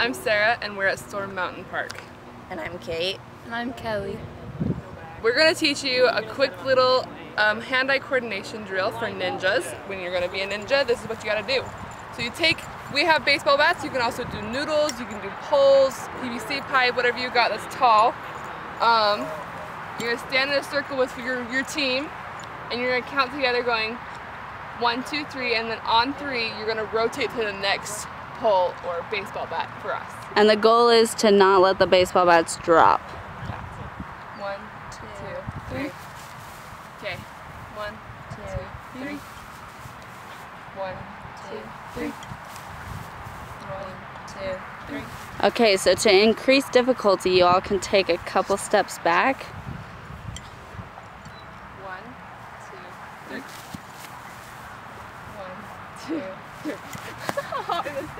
I'm Sarah and we're at Storm Mountain Park. And I'm Kate. And I'm Kelly. We're going to teach you a quick little um, hand-eye coordination drill for ninjas. When you're going to be a ninja, this is what you got to do. So you take, we have baseball bats, you can also do noodles, you can do poles, PVC pipe, whatever you got that's tall. Um, you're going to stand in a circle with your, your team and you're going to count together going one, two, three, and then on three, you're going to rotate to the next pole or baseball bat for us. And the goal is to not let the baseball bats drop. One, two, two three. Okay. One, two, three. One, two, three. One, two, three. Okay, so to increase difficulty, you all can take a couple steps back. One, two, three. One, two, three.